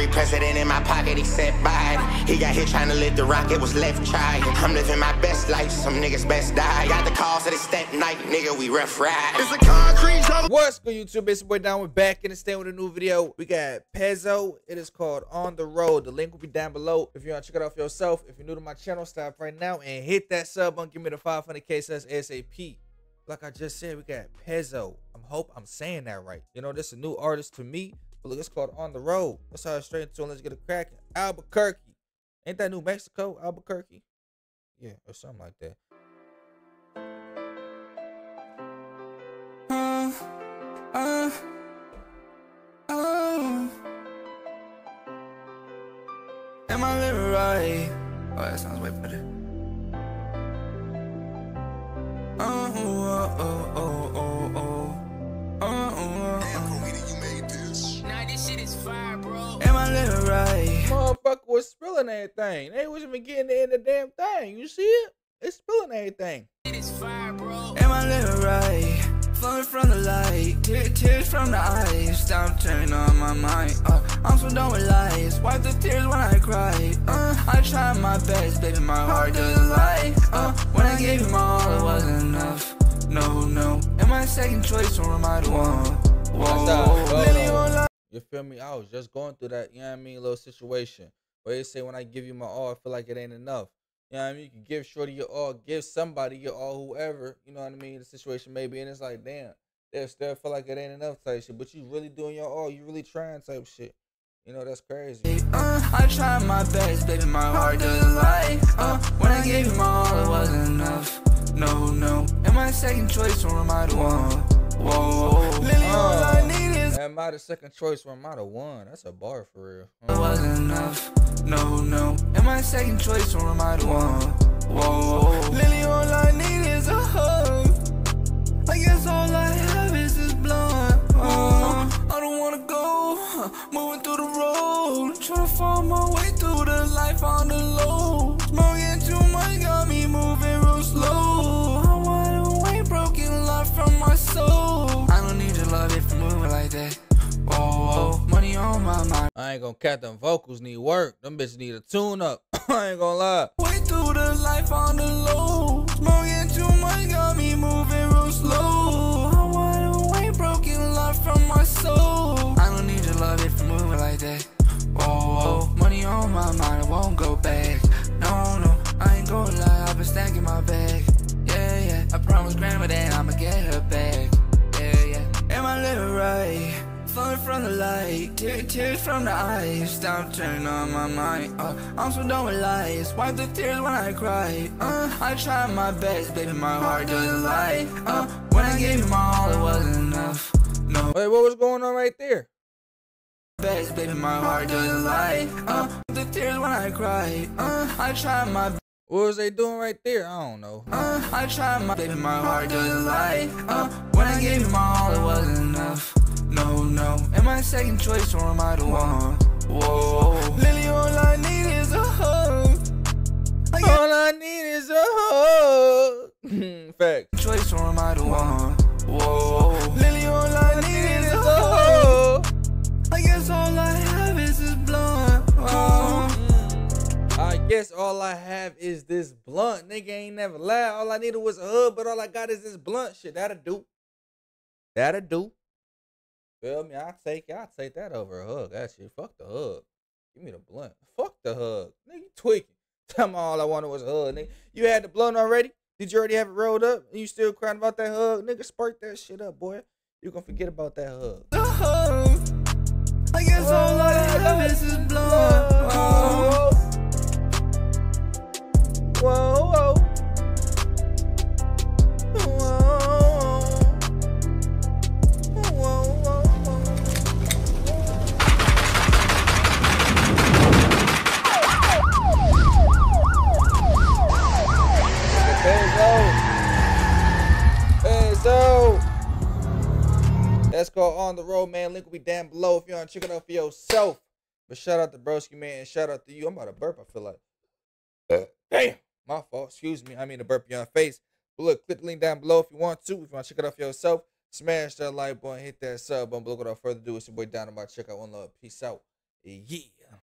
Every president in my pocket except Biden. He got here trying to lift the rocket, was left trying. I'm living my best life, some niggas best die. Got the calls at the step night, nigga, we rough ride. It's a concrete jungle. What's good, YouTube? It's your boy Donn. We're back in the stand with a new video. We got Pezzzo. It is called On the Road. The link will be down below. If you want to check it out for yourself, if you're new to my channel, stop right now and hit that sub button. Give me the 500k subs ASAP. Like I just said, we got Pezzzo. I'm hope I'm saying that right. You know, this is a new artist to me. But look, it's called On the Road. Let's start straight into it. Let's get it cracking. Albuquerque. Ain't that New Mexico? Albuquerque? Yeah, or something like that. Uh, uh, oh. Am I living right? Oh, that sounds way better. Shit is fire, bro. Am I living right? Motherfucker was spilling everything. They wasn't even getting in the damn thing. You see it? It's spilling everything. Shit is fire, bro. Am I living right? Flowing from the light, tears, tears from the eyes. Stop turning on my mind. Uh, I'm so done with lies. Wipe the tears when I cry. Uh, I tried my best, baby. My heart doesn't lie. Uh, when I gave you my all, it wasn't enough. No, no. Am I second choice or am I the one? Whoa, Stop. Lily won't lie. You feel me? I was just going through that, you know what I mean, little situation. Where they say when I give you my all, I feel like it ain't enough. You know what I mean? You can give Shorty your all, give somebody your all, whoever, you know what I mean, the situation may be, and it's like, damn, they still feel like it ain't enough type shit. But you really doing your all, you really trying type shit. You know, that's crazy. Uh, I tried my best, baby, my heart doesn't lie. Uh, when I gave you my all, it wasn't enough. No, no. Am I second choice or am I the one? Whoa, Lily, all I need is Am I the second choice or am I the one? That's a bar for real. it wasn't enough. No, no. Am I second choice or am I the one? Whoa, Lily, all I need is a hug. I guess all I have is this blunt. Oh, I don't wanna go, moving through the road, trying to find my way through the life on the low. Smoking I ain't gonna cap them vocals need work. Them bitches need a tune up. I ain't gonna lie. Way through the life on the low. Smoking too much got me moving real slow. I wide awake, broken love from my soul. I don't need love moving like that. Whoa, whoa, money on my mind, I won't go back. No, no, I ain't gonna lie, I've been stacking my bag. Yeah, yeah, I grandma that I'ma get her back. Yeah, yeah, am I living right? Flowing from the light, tear, tears from the eyes. Stop turning on my mind. Uh, I'm so done with lies. Wipe the tears when I cry. Uh, I tried my best, baby. My heart doesn't lie. Uh, when I gave you my all, it wasn't enough. No, Wait, what was going on right there? best, baby. My heart doesn't lie. Uh, the tears when I cry. Uh, I tried my What was they doing right there? I don't know. Uh, I tried my baby, my heart doesn't lie. Uh, when I gave you my all, it wasn't enough. Am I second choice or am I the one? Whoa, Lily, all I need is a hug. All I need is a hug. Fact. choice or am I the one? Whoa, Lily, all I need is a hug. I guess all I have is this blunt. I guess all I have is this blunt. Nigga ain't never lied. All I needed was a hug, but all I got is this blunt shit. That'll do. That'll do. Feel me? I'll take I'll take that over a hug. Actually, fuck the hug. Give me the blunt. Fuck the hug. Nigga, you tweaking. Tell me all I wanted was a hug, nigga. You had the blunt already? Did you already have it rolled up? And you still crying about that hug? Nigga, spark that shit up, boy. You gonna forget about that hug. a hug. I guess all I have is blunt. Let's on the road, man. Link will be down below if you want to check it out for yourself. But shout out to Broski, man, shout out to you. I'm about to burp, I feel like. Uh. Damn, my fault. Excuse me. I mean to burp you on face. But look, click the link down below if you want to. If you want to check it out for yourself, smash that like button, hit that sub button. But look, without further ado, it's your boy Dynamite. Check out One Love. Peace out. Yeah.